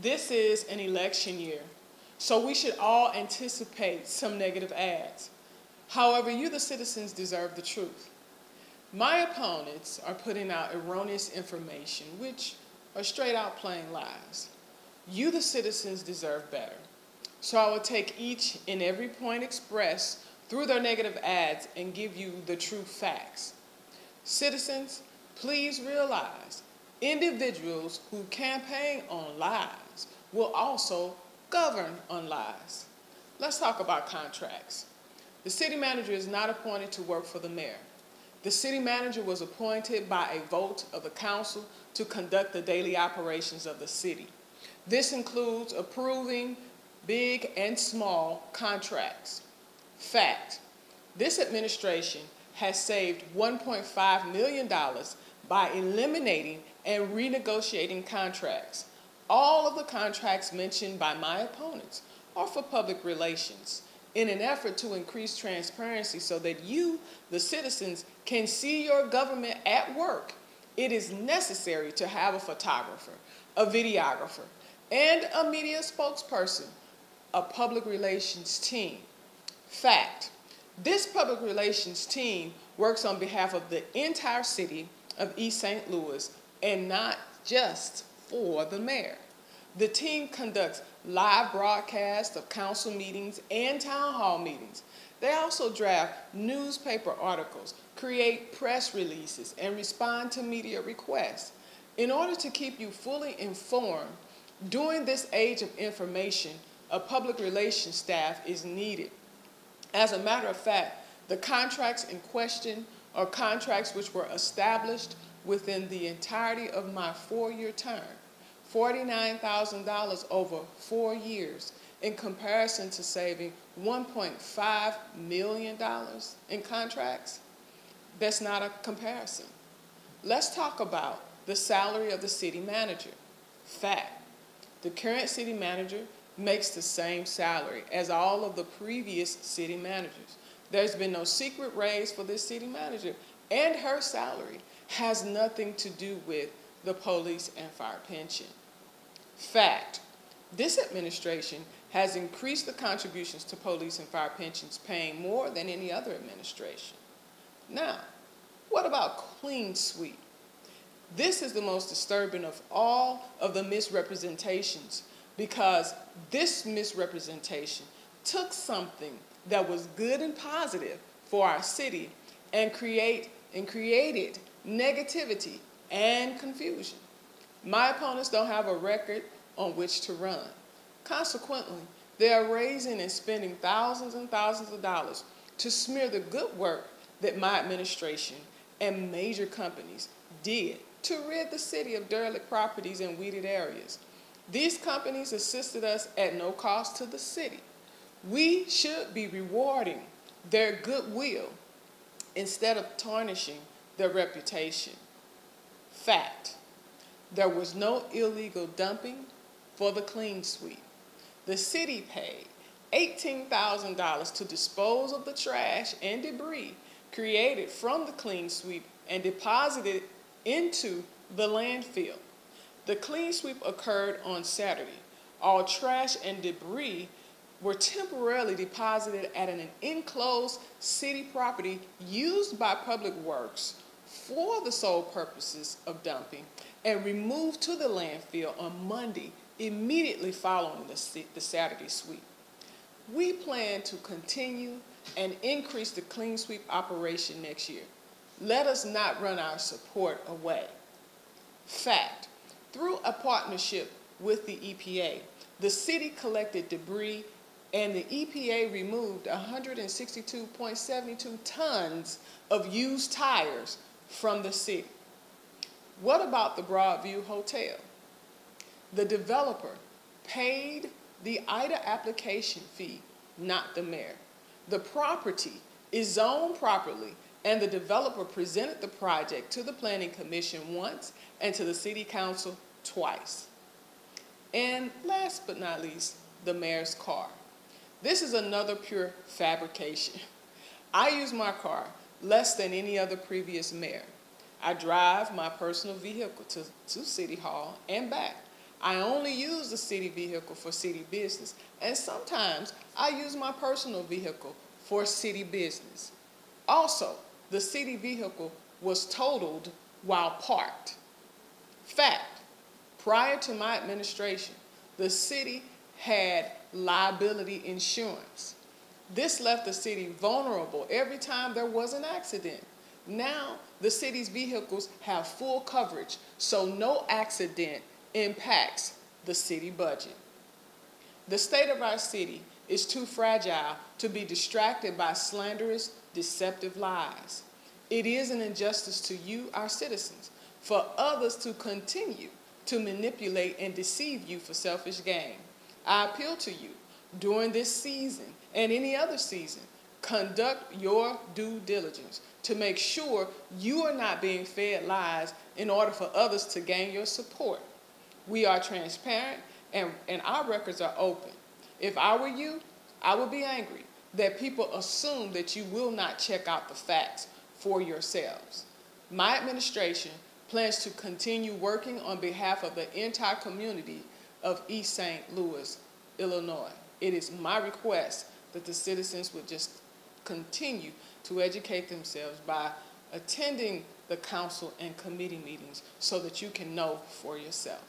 This is an election year, so we should all anticipate some negative ads. However, you, the citizens, deserve the truth. My opponents are putting out erroneous information, which are straight out plain lies. You, the citizens, deserve better. So I will take each and every point expressed through their negative ads and give you the true facts. Citizens, please realize individuals who campaign on lies will also govern on lies. Let's talk about contracts. The city manager is not appointed to work for the mayor. The city manager was appointed by a vote of the council to conduct the daily operations of the city. This includes approving big and small contracts. Fact, this administration has saved $1.5 million by eliminating and renegotiating contracts. All of the contracts mentioned by my opponents are for public relations in an effort to increase transparency so that you, the citizens, can see your government at work. It is necessary to have a photographer, a videographer, and a media spokesperson, a public relations team. Fact, this public relations team works on behalf of the entire city of East St. Louis and not just for the mayor. The team conducts live broadcasts of council meetings and town hall meetings. They also draft newspaper articles, create press releases, and respond to media requests. In order to keep you fully informed, during this age of information, a public relations staff is needed. As a matter of fact, the contracts in question are contracts which were established within the entirety of my four-year term. $49,000 over four years in comparison to saving $1.5 million in contracts. That's not a comparison. Let's talk about the salary of the city manager. Fact, the current city manager makes the same salary as all of the previous city managers. There's been no secret raise for this city manager, and her salary has nothing to do with the police and fire pension. Fact, this administration has increased the contributions to police and fire pensions, paying more than any other administration. Now, what about clean sweep? This is the most disturbing of all of the misrepresentations because this misrepresentation took something that was good and positive for our city and create and created negativity and confusion. My opponents don't have a record on which to run. Consequently, they are raising and spending thousands and thousands of dollars to smear the good work that my administration and major companies did to rid the city of derelict properties and weeded areas. These companies assisted us at no cost to the city. We should be rewarding their goodwill instead of tarnishing their reputation. Fact. There was no illegal dumping for the clean sweep. The city paid $18,000 to dispose of the trash and debris created from the clean sweep and deposited into the landfill. The clean sweep occurred on Saturday. All trash and debris were temporarily deposited at an enclosed city property used by Public Works for the sole purposes of dumping and removed to the landfill on Monday immediately following the, the Saturday sweep. We plan to continue and increase the clean sweep operation next year. Let us not run our support away. Fact, through a partnership with the EPA, the city collected debris and the EPA removed 162.72 tons of used tires from the city. What about the Broadview Hotel? The developer paid the IDA application fee, not the mayor. The property is zoned properly, and the developer presented the project to the Planning Commission once and to the City Council twice. And last but not least, the mayor's car. This is another pure fabrication. I use my car less than any other previous mayor. I drive my personal vehicle to, to City Hall and back. I only use the city vehicle for city business, and sometimes I use my personal vehicle for city business. Also, the city vehicle was totaled while parked. Fact, prior to my administration, the city had liability insurance. This left the city vulnerable every time there was an accident. Now, the city's vehicles have full coverage, so no accident impacts the city budget. The state of our city is too fragile to be distracted by slanderous, deceptive lies. It is an injustice to you, our citizens, for others to continue to manipulate and deceive you for selfish gain. I appeal to you during this season and any other season, conduct your due diligence to make sure you are not being fed lies in order for others to gain your support. We are transparent and, and our records are open. If I were you, I would be angry that people assume that you will not check out the facts for yourselves. My administration plans to continue working on behalf of the entire community of East St. Louis, Illinois. It is my request that the citizens would just continue to educate themselves by attending the council and committee meetings so that you can know for yourself.